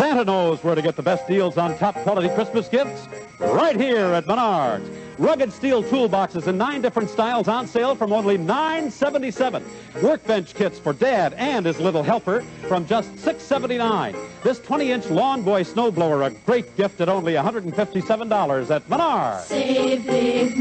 Santa knows where to get the best deals on top quality Christmas gifts. Right here at Menards. Rugged steel toolboxes in nine different styles on sale from only $9.77. Workbench kits for Dad and his little helper from just $6.79. This 20-inch Lawn Boy snowblower, a great gift at only $157 at Menards. Save big.